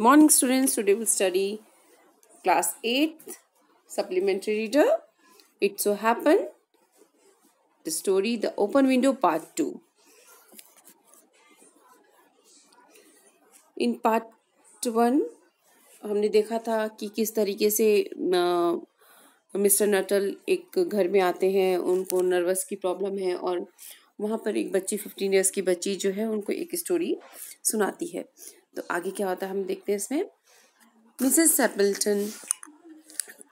morning, students. Today we'll study class 8th supplementary reader. It so happened the story The Open Window Part 2. In part 1 हमने देखा था कि किस तरीके से मिस्टर नटल एक घर में आते हैं उनको नर्वस की प्रॉब्लम है और वहाँ पर एक बच्ची फिफ्टीन ईयर्स की बच्ची जो है उनको एक स्टोरी सुनाती है तो आगे क्या होता है, हम देखते हैं इसमें। Mrs Sappleton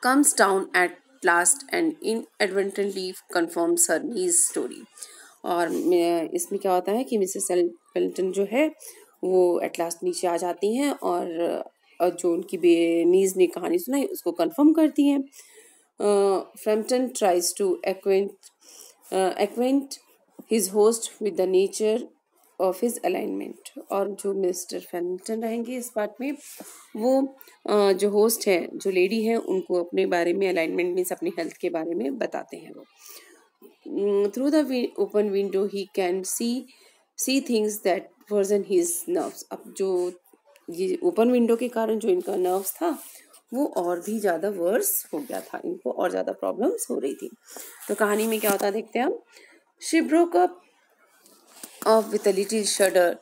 comes down at last and in evidently confirms her niece's story. और इसमें क्या होता है कि मिसेस सेपल्टन जो है, वो एट लास्ट नीचे आ जाती हैं और जो उनकी बे, नीज ने कहानी सुनाई, उसको कंफर्म करती हैं। Framton tries to acquaint acquaint his host with the nature of his alignment और जो मिस्टर फैमिल्टन रहेंगे इस पार्ट में, वो जो होस्ट है, जो लेडी है, उनको अपने बारे में अलाइनमेंट मीन्स अपनी हेल्थ के बारे में बताते हैं वो। Through the open window he can see see things that worsen his nerves अब जो ये ओपन विंडो के कारण जो इनका नर्व्स था, वो और भी ज़्यादा वर्स हो गया था। इनको और ज़्यादा प्रॉब्लम्स हो रही थी। तो कहानी में क्या होता देखते हैं हम। She up of with a little shudder.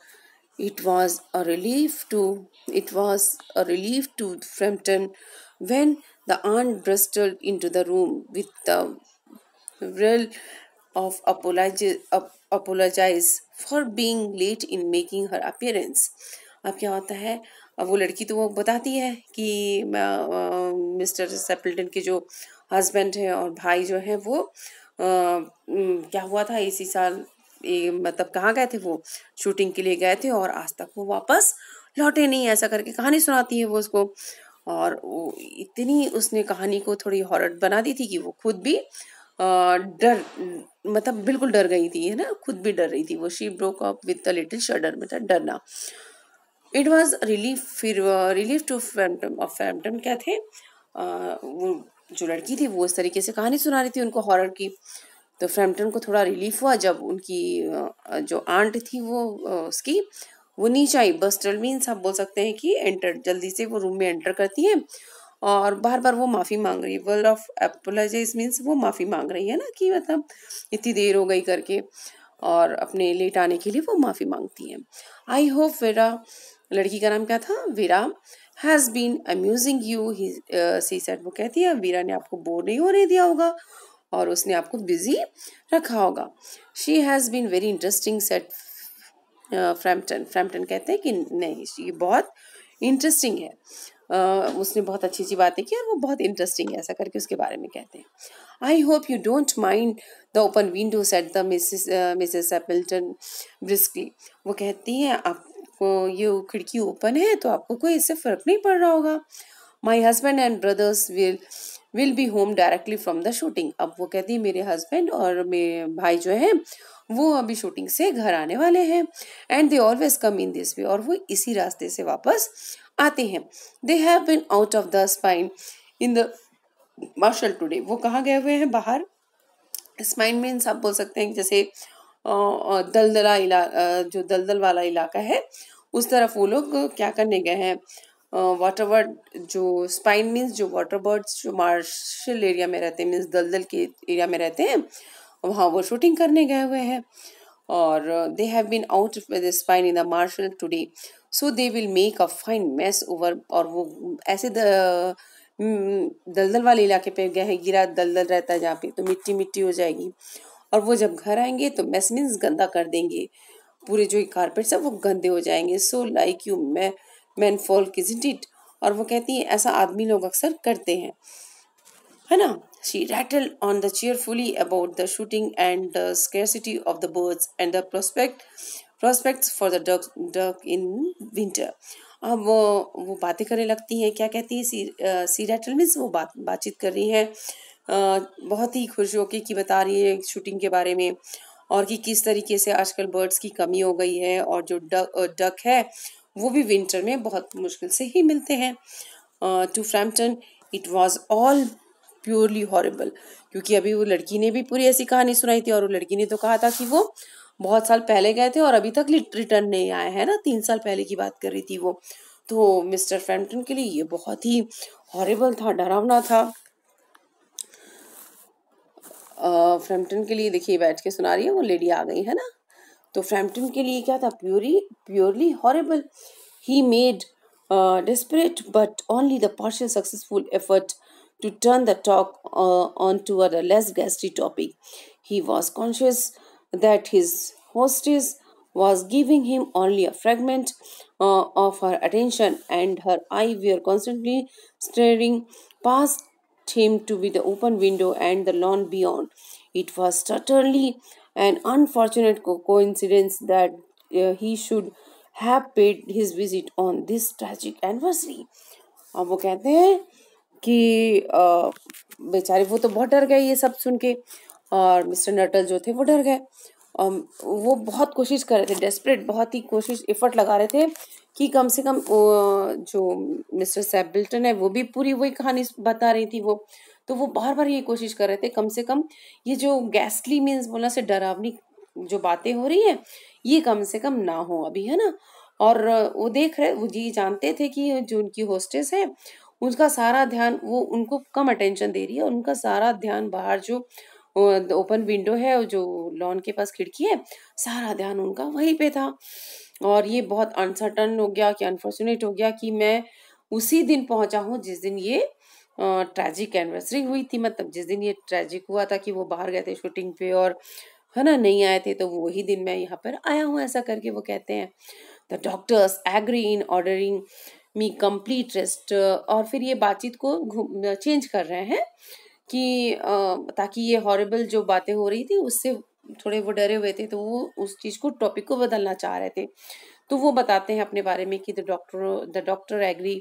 It was a relief to it was a relief to Frampton when the aunt burst into the room with the will of apologize, ap, apologize for being late in making her appearance. अब क्या होता है अब वो लड़की तो वो बताती है कि मिस्टर सेपल्टन के जो हस्बैंड हैं और भाई जो हैं वो आ, क्या हुआ था इसी साल मतलब कहाँ गए थे वो? शूटिंग के लिए गए थे और आज तक वो वापस लौटे नहीं ऐसा करके कहानी सुनाती है वो उसको। और वो इतनी उसने कहानी को थोड़ी हॉरर बना दी थी कि वो खुद भी डर मतलब बिल्कुल डर गई थी है ना? खुद भी डर रही थी वो। She broke up with a little shudder मतलब डरना। इट वॉज़ रिलीफ फिर रिलीफ टू फैमटम और फैमटम क्या थे? uh, वो जो लड़की थी वो इस तरीके से कहानी सुना रही थी उनको हॉरर की। तो फ्रैम्पटन को थोड़ा रिलीफ हुआ जब उनकी जो आंट थी वो उसकी, वो नीचे आई। बस्टल मीन्स आप बोल सकते हैं कि एंटर जल्दी से वो रूम में एंटर करती हैं और बार बार वो माफ़ी मांग रही है। वर्ल्ड ऑफ़ एपोलोजाइज मीन्स वो माफ़ी मांग रही है ना कि मतलब इतनी देर हो गई करके और अपने लेट आने के लिए वो माफ़ी मांगती हैं। आई होप वेरा लड़की का नाम क्या था? Vera has been amusing you he see said वो कहती है वीरा ने आपको बोर नहीं होने दिया होगा। और उसने आपको बिज़ी रखा होगा। She has been very interesting said Framton Framton कहते हैं कि नहीं ये बहुत इंटरेस्टिंग है। Uh, उसने बहुत अच्छी अच्छी बातें की और वो बहुत इंटरेस्टिंग है ऐसा करके उसके बारे में कहते हैं। I hope you don't mind the open window said the Mrs Mrs Appleton briskly वो कहती हैं आपको ये खिड़की ओपन है तो आपको कोई इससे फ़र्क नहीं पड़ रहा होगा। My husband and brothers will will be home directly from the shooting अब वो कहती है, मेरे हस्बैंड और मेरे भाई जो हैं, वो अभी शूटिंग से घर आने वाले हैं and they always come in this way और वो इसी रास्ते से वापस आते हैं। They have been out of the spine in the martial today वो कहाँ गए हुए हैं? बाहर। स्पाइन मीन्स आप बोल सकते हैं जैसे दलदला इला जो दलदल वाला इलाका है, उस तरफ़ वो लोग क्या करने गए हैं? वाटर बर्ड जो स्पाइन मीन्स जो वाटर बर्ड्स जो मार्शल एरिया में रहते हैं मीन्स दलदल के एरिया में रहते हैं, वहाँ वो शूटिंग करने गए हुए हैं। और they have been out with spine in the marshes today so they will make a fine mess over और वो ऐसे द दलदल वाले इलाके पे गए हैं, गिरा दलदल रहता है जहाँ पे तो मिट्टी मिट्टी हो जाएगी। और वो जब घर आएँगे तो मेस मीन्स गंदा कर देंगे। पूरे जो कारपेट्स है, वो गंदे हो जाएँगे। सो लाइक यू मैं मैन फॉल इजंट इट और वो कहती हैं, ऐसा आदमी लोग अक्सर करते हैं। है ना? She rattle on the cheerfully about the shooting and the scarcity of the birds and the prospect prospects for the duck duck in winter अब वो वो बातें करने लगती हैं। क्या कहती है? सी सी रैटल मीन्स वो बात, बातचीत कर रही हैं। बहुत ही खुश होकर की बता रही है शूटिंग के बारे में और कि किस तरीके से आजकल बर्ड्स की कमी हो गई है और जो डक डक है वो भी विंटर में बहुत मुश्किल से ही मिलते हैं। To Framton it was all purely horrible क्योंकि अभी वो लड़की ने भी पूरी ऐसी कहानी सुनाई थी और वो लड़की ने तो कहा था कि वो बहुत साल पहले गए थे और अभी तक रिटर्न नहीं आए हैं ना, तीन साल पहले की बात कर रही थी वो। तो मिस्टर फ्रैम्पटन के लिए ये बहुत ही हॉरेबल था, डरावना था। फ्रैम्पटन के लिए देखिए, बैठ के सुना रही है, वो लेडी आ गई है ना? तो फ्रैम्पटन के लिए क्या था puree purely horrible he made desperate but only the partial successful effort to turn the talk uh, on to a less ghastly topic. He was conscious that his hostess was giving him only a fragment uh, of her attention, and her eye were constantly staring past him to be the open window and the lawn beyond. It was certainly an unfortunate co- coincidence that uh, he should have paid his visit on this tragic anniversary. अब वो कहते हैं कि बेचारे वो तो बहुत डर गए ये सब सुन के और मिस्टर नटल जो थे वो डर गए अम, वो बहुत कोशिश कर रहे थे डेस्परेट बहुत ही कोशिश एफर्ट लगा रहे थे कि कम से कम जो मिस्टर सैबिल्टन है वो भी पूरी वही कहानी बता रही थी वो तो वो बार बार ये कोशिश कर रहे थे, कम से कम ये जो गैस्टली मीन्स बोला से डरावनी जो बातें हो रही हैं, ये कम से कम ना हो अभी, है ना? और वो देख रहे, वो जी जानते थे कि जो उनकी होस्टेस है, उनका सारा ध्यान, वो उनको कम अटेंशन दे रही है उनका सारा ध्यान बाहर जो ओपन विंडो है जो लॉन के पास खिड़की है, सारा ध्यान उनका वहीं पे था। और ये बहुत अनसर्टन हो गया कि अनफॉर्चुनेट हो गया कि मैं उसी दिन पहुँचा हूँ जिस दिन ये ट्रैजिक एनिवर्सरी हुई थी मतलब जिस दिन ये ट्रैजिक हुआ था कि वो बाहर गए थे शूटिंग पे और, है ना, नहीं आए थे तो वही दिन मैं यहाँ पर आया हूँ, ऐसा करके वो कहते हैं। The doctors agree in ordering me complete rest और फिर ये बातचीत को चेंज कर रहे हैं कि ताकि ये हॉरेबल जो बातें हो रही थी, उससे थोड़े वो डरे हुए थे तो वो उस चीज़ को टॉपिक को बदलना चाह रहे थे। तो वो बताते हैं अपने बारे में कि the doctor the doctor agree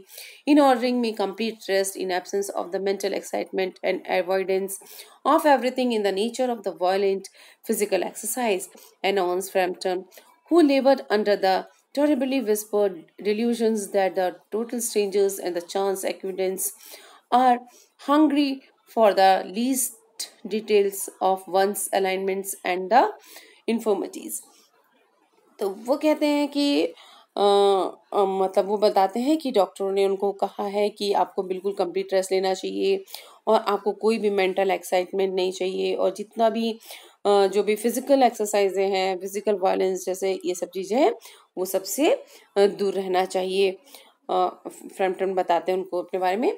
in ordering me complete rest in absence of the mental excitement and avoidance of everything in the nature of the violent physical exercise and announced Framton who laboured under the terribly whispered delusions that the total strangers and the chance acquaintances are hungry for the least details of one's alignments and the infirmities तो वो कहते हैं कि अ, अ, मतलब वो बताते हैं कि डॉक्टरों ने उनको कहा है कि आपको बिल्कुल कंप्लीट रेस्ट लेना चाहिए और आपको कोई भी मेंटल एक्साइटमेंट नहीं चाहिए और जितना भी अ, जो भी फ़िज़िकल एक्सरसाइजें हैं फ़िज़िकल वायलेंस जैसे ये सब चीज़ें हैं वो सबसे दूर रहना चाहिए। फ्रम्पटन बताते हैं उनको अपने बारे में।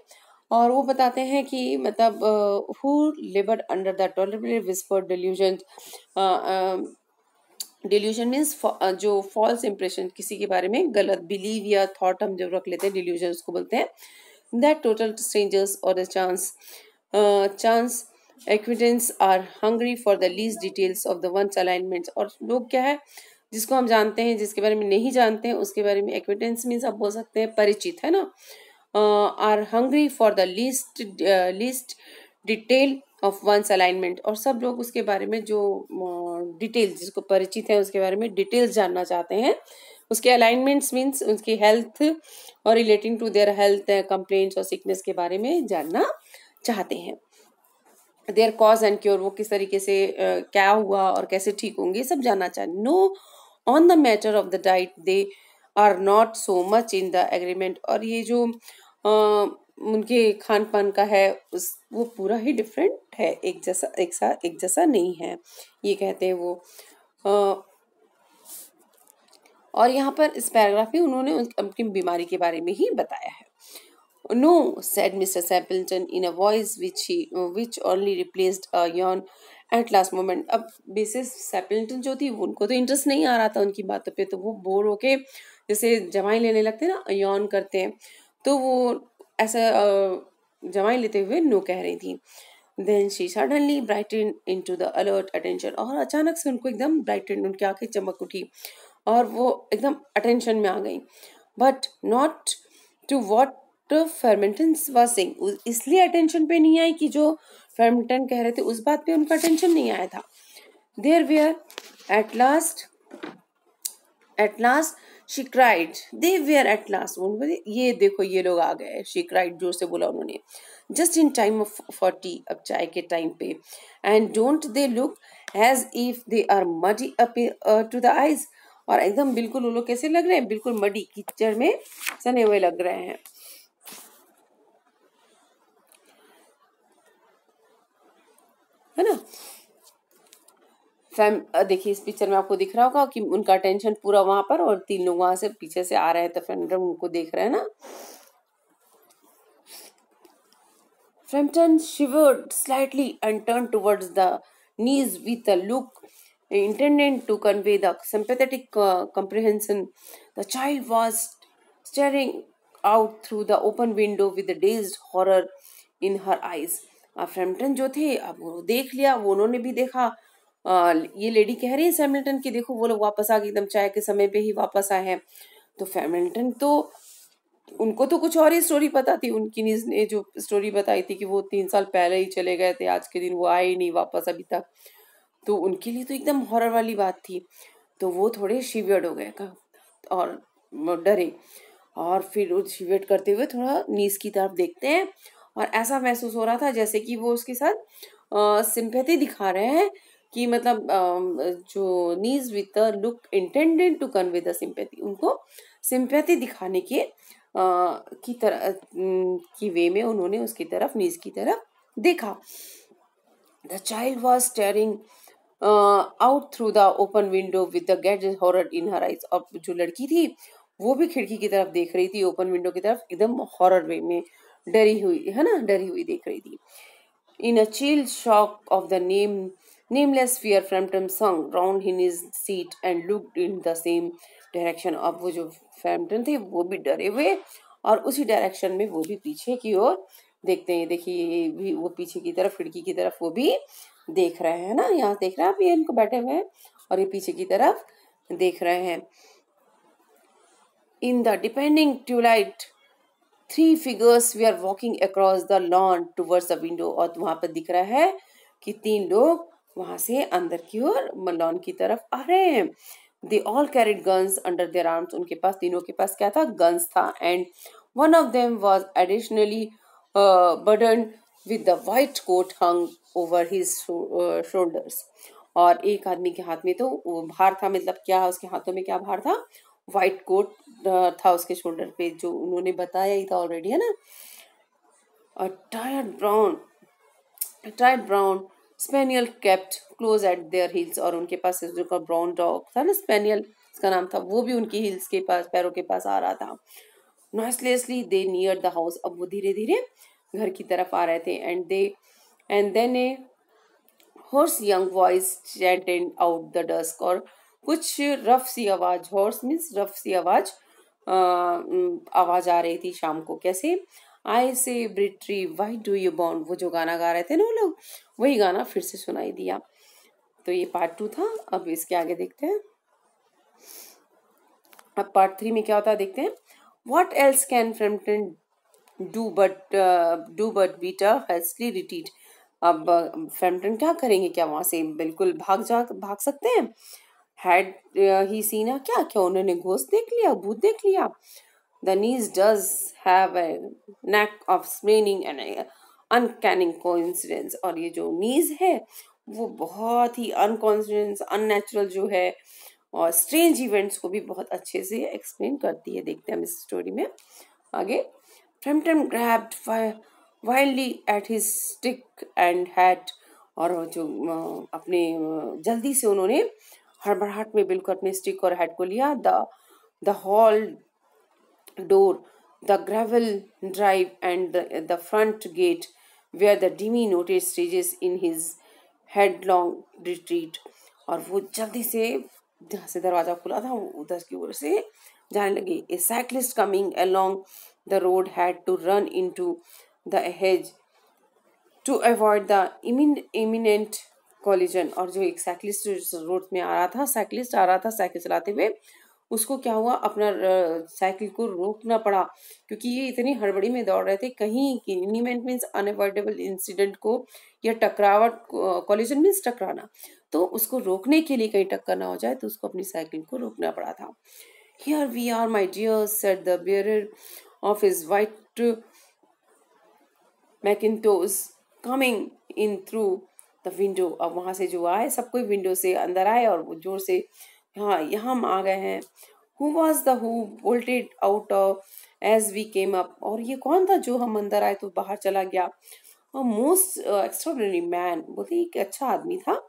और वो बताते हैं कि मतलब who laboured under the tolerable whispered delusion delusion means जो फॉल्स इंप्रेशन किसी के बारे में गलत बिलीव या थॉट हम जब रख लेते हैं डिल्यूजन उसको बोलते हैं दैट टोटल स्ट्रेंजर्स और the chance chance acquaintances are hungry for the least details of the one's alignments और लोग क्या है, जिसको हम जानते हैं, जिसके बारे में नहीं जानते हैं, उसके बारे में एक्विडेंस मीन्स आप बोल सकते हैं परिचित, है ना? Are hungry for the least least detail of one's alignment और सब लोग उसके बारे में जो डिटेल जिसको परिचित है उसके बारे में डिटेल्स जानना चाहते हैं। उसके अलाइनमेंट्स मीन्स उसकी हेल्थ और relating to their health complaints और सिकनेस के बारे में जानना चाहते हैं। देयर कॉज एंड क्योर वो किस तरीके से क्या हुआ और कैसे ठीक होंगे सब जानना चाहिए no on the matter of the diet they are not so much in the agreement और ये जो अ, उनके खान पान का है उस वो पूरा ही डिफरेंट है एक जैसा एक सा एक जैसा नहीं है ये कहते हैं वो अ, और यहाँ पर इस पैराग्राफ में उन्होंने अपनी बीमारी के बारे में ही बताया है said Mr. Sappleton in a voice which he, which only replaced a yawn at last moment. अब बेसिस सैपल्टन जो थी उनको तो इंटरेस्ट नहीं आ रहा था उनकी बातों पे तो वो बोर होके जैसे जमाई लेने लगते हैं ना यौन करते हैं तो वो ऐसा जमाई लेते हुए नो कह रही थी। Then she suddenly brighten into the alert attention और अचानक से उनको एकदम ब्राइटन उनकी आँखें चमक उठी और वो एकदम अटेंशन में आ गई। But not to what Framton was saying इसलिए अटेंशन पे नहीं आई कि जो फर्मेंटन कह रहे थे, उस बात पे उनका अटेंशन नहीं आया था। There were at last at last she cried they were at last उन्होंने ये देखो, ये लोग आ गए. शी क्राइड ज़ोर से बोला उन्होंने। Just in time for tea अब चाय के टाइम पे। And don't they look as if they are muddy up to the eyes और एकदम बिल्कुल वो लोग कैसे लग रहे हैं? बिल्कुल मडी कीचड़ में सने हुए लग रहे हैं। है ना? फैम देखिए, इस पिक्चर में आपको दिख रहा होगा कि उनका टेंशन पूरा वहाँ पर और तीन लोग वहाँ से पीछे से आ रहे हैं तो फ्रेंड उनको देख रहे हैं ना। Framton shivered slightly and turn towards the niece with a look intended to convey the sympathetic comprehension the child was staring out through the open window with dazed horror in her eyes Framton जो थे, अब वो देख लिया, वो उन्होंने भी देखा। ये लेडी कह रही है सैमिल्टन की, देखो, वो लोग वापस आ गए, एकदम चाय के समय पे ही वापस आए हैं। तो फैमिल्टन तो उनको तो कुछ और ही स्टोरी पता थी। उनकी ने जो स्टोरी बताई थी कि वो तीन साल पहले ही चले गए थे, आज के दिन वो आए ही नहीं वापस अभी तक। तो उनके लिए तो एकदम हॉरर वाली बात थी। तो वो थोड़े शिवियड हो गए और डरे। और फिर शिवियड करते हुए थोड़ा नीस की तरफ़ देखते हैं। और ऐसा महसूस हो रहा था जैसे कि वो उसके साथ सिंपैथी दिखा रहे हैं। कि मतलब जो niece with look intended to convey the sympathy उनको सिंपैथी दिखाने के की तरह की वे में उन्होंने उसकी तरफ़ नीज की तरफ़ देखा। The child was staring out through the open window with the gate horror in her eyes और जो लड़की थी, वो भी खिड़की की तरफ़ देख रही थी ओपन विंडो की तरफ़, एकदम हॉरर वे में डरी हुई, है ना? डरी हुई देख रही थी। In a chill shock of the name nameless fear Framton swung round in his seat and looked in the same direction अब वो जो फ्रैम्पटन थे, वो भी डरे हुए, और उसी डायरेक्शन में वो भी पीछे की ओर देखते हैं। देखिए भी वो पीछे की तरफ़, खिड़की की तरफ़ वो भी देख रहे हैं ना? यहाँ देख रहे हैं आप? ये इनको बैठे हुए हैं, और ये पीछे की तरफ़ देख रहे हैं। The deepening twilight three figures we are walking across the lawn towards the window और वहाँ पर दिख रहा है कि तीन लोग वहाँ से अंदर की ओर लॉन की तरफ़ आ रहे हैं। They all carried guns under their arms उनके पास तीनों के पास क्या था? गन्स था। And one of them was additionally burdened with the white coat hung over his shoulders और एक आदमी के हाथ में तो भार था मतलब क्या उसके हाथों में क्या भार था? वाइट कोट uh, था उसके शोल्डर पे जो उन्होंने बताया ही था ऑलरेडी है ना? Tired brown tired brown spaniel kept close at their heels और उनके पास जो का ब्राउन डॉग था ना स्पेनियल उसका नाम था, वो भी उनकी हिल्स के पास, पैरों के पास आ रहा था। Noiselessly they near the house अब वो धीरे धीरे घर की तरफ़ आ रहे थे and they and then a hoarse young voice chanted out the dusk और कुछ रफ सी आवाज़ हॉर्स मीन्स रफ सी आवाज़ आवाज़ आ रही थी शाम को, कैसे? I say Bertie why do you bound वो जो गाना गा रहे थे ना वो लोग वही गाना फिर से सुनाई दिया। तो ये पार्ट टू था, अब इसके आगे देखते हैं। अब पार्ट थ्री में क्या होता है देखते हैं। What else can Framton do but do but beat a hastily retreat अब फ्रेम्पटन क्या करेंगे? क्या वहाँ से बिल्कुल भाग जा, भाग सकते हैं? हैड ही सीना क्या? क्या उन्होंने घोष देख लिया, भूत देख लिया? The niece does have a knack of explaining an uncanny coincidence और ये जो नीज है वो बहुत ही अनकॉन्सिडेंस अननेचुरल जो है और स्ट्रेंज इवेंट्स को भी बहुत अच्छे से एक्सप्लेन करती है देखते हैं हम इस स्टोरी में। आगे Framton grabbed wildly at his stick and hat और जो अपने जल्दी से उन्होंने हड़बड़ाहट में बिल्कुल अपने स्टिक और हैट को लिया। The the hall door, the gravel drive, and the, the front gate where the demi noticed stages in his headlong retreat. और वो जल्दी से जहाँ से दरवाज़ा खुला था, वो उधर की ओर से जाने लगे a cyclist coming along the road had to run into the hedge to avoid the imminent collision और जो एक साइकिलिस्ट रोड में आ रहा था साइकिलिस्ट आ रहा था साइकिल चलाते हुए उसको क्या हुआ? अपना साइकिल को रोकना पड़ा, क्योंकि ये इतनी हड़बड़ी में दौड़ रहे थे, कहीं इनिमेंट मीन्स अनअवॉइडेबल इंसिडेंट को या टकरावट कॉलिजन मीन्स टकराना। तो उसको रोकने के लिए कहीं टक्कर ना हो जाए तो उसको अपनी साइकिल को रोकना पड़ा था। Here we are my dear said the bearer of his white mackintosh coming in through the window अब वहाँ से जो आए, सब कोई विंडो से अंदर आए और वो ज़ोर से हाँ यहाँ हम आ गए हैं who was the who bolted out of as we came up और ये कौन था जो हम अंदर आए तो बाहर चला गया और मोस्ट एक्स्ट्रॉडनरी मैन बोलते एक अच्छा आदमी था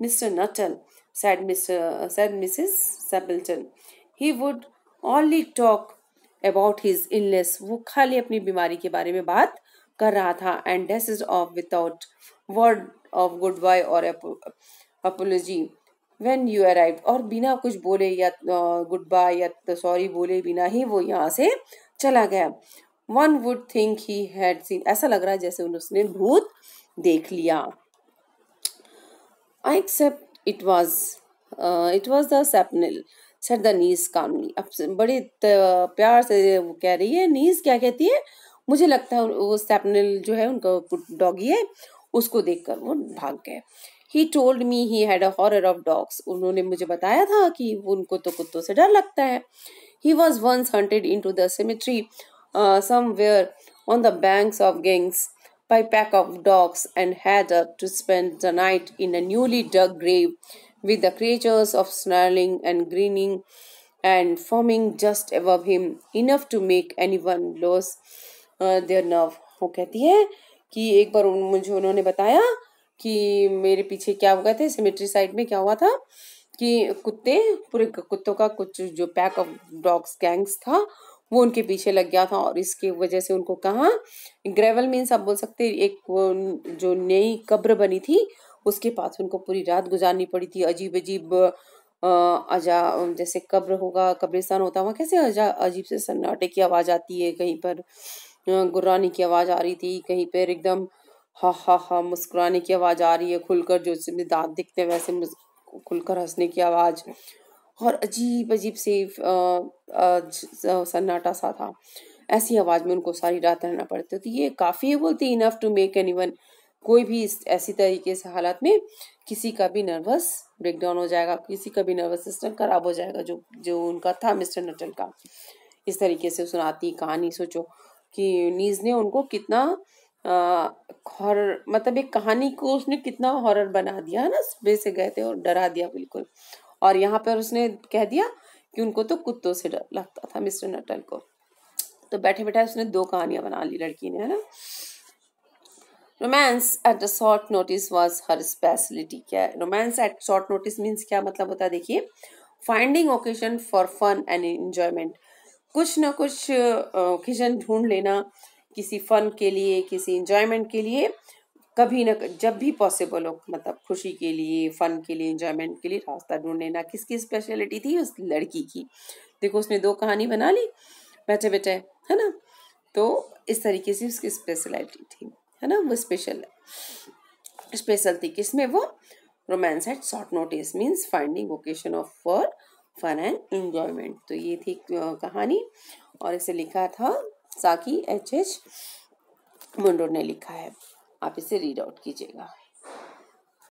mister Nuttall said Mr. said Mrs. Sableton. He would only talk about his illness. वो खाली अपनी बीमारी के बारे में बात कर रहा था and this is off without word of goodbye or apology when you arrived, और बिना कुछ बोले या गुड बाय या सॉरी बोले बिना ही वो यहाँ से चला गया। One would think he had seen ऐसा लग रहा है जैसे उसने भूत देख लिया। I accept it was it was the सेपनिल sir the knees calmly. अब बड़े प्यार से वो कह रही है, नीज क्या कहती है? मुझे लगता है वो सेपनिल जो है उनका डॉगी है, उसको देखकर वो भाग गए। He told me he had a horror of dogs उन्होंने मुझे बताया था कि उनको तो कुत्तों से डर लगता है he was once hunted into the cemetery somewhere on the banks of Ganges by pack of dogs and had uh, to spend the night in a newly dug grave with the creatures of snarling and grinning and foaming just above him enough to make anyone lose uh, their nerve वो कहती है कि एक बार मुझे उन्होंने बताया कि मेरे पीछे क्या हो गए थे सिमेट्री साइड में क्या हुआ था कि कुत्ते, पूरे कुत्तों का कुछ जो पैक ऑफ़ डॉग्स गैंग्स था, वो उनके पीछे लग गया था और इसकी वजह से उनको कहा ग्रेवल मीन्स आप बोल सकते एक जो नई कब्र बनी थी, उसके पास उनको पूरी रात गुजारनी पड़ी थी अजीब अजीब अजा, जैसे कब्र होगा, कब्रिस्तान होता वहाँ कैसे अजा, अजीब से सन्नाटे की आवाज़ आती है, कहीं पर गुर्राने की आवाज़ आ रही थी, कहीं पर एकदम हा हा हा, मुस्कुराने की आवाज़ आ रही है खुलकर, जो दांत दिखते हैं, वैसे खुलकर हंसने की आवाज़। और अजीब अजीब से सन्नाटा सा था। ऐसी आवाज़ में उनको सारी रात रहना पड़ता तो ये काफ़ी है बोलती enough to make anyone कोई भी इस, ऐसी तरीके से हालात में किसी का भी नर्वस ब्रेकडाउन हो जाएगा, किसी का भी नर्वस सिस्टम खराब हो जाएगा, जो जो उनका था मिस्टर नटल का। इस तरीके से सुनाती कहानी सोचो कि नीज ने उनको कितना हॉरर मतलब एक कहानी को उसने कितना हॉरर बना दिया, है ना? सुबह से गए थे और डरा दिया, बिल्कुल। और यहाँ पर उसने कह दिया कि उनको तो कुत्तों से डर लगता था, मिस्टर नटल को। तो बैठे बैठे उसने दो कहानियाँ बना ली लड़की ने, है ना? Romance at the short notice was her speciality क्या है? Romance at short notice means क्या मतलब होता है? देखिए finding occasion for fun and enjoyment कुछ ना कुछ ओकेजन ढूंढ लेना किसी फन के लिए, किसी इंजॉयमेंट के लिए, कभी ना जब भी पॉसिबल हो मतलब खुशी के लिए फन के लिए इंजॉयमेंट के लिए रास्ता ढूंढ लेना किसकी स्पेशलिटी थी? उस लड़की की। देखो, उसने दो कहानी बना ली बैठे बैठे है ना? तो इस तरीके से उसकी स्पेशलिटी थी, है ना? वो स्पेशल स्पेशल थी किसमें वो romance at short notice means finding occasion of for fun and enjoyment तो ये थी कहानी, और इसे लिखा था साकी एच एच मुंडो ने लिखा है। आप इसे रीड आउट कीजिएगा।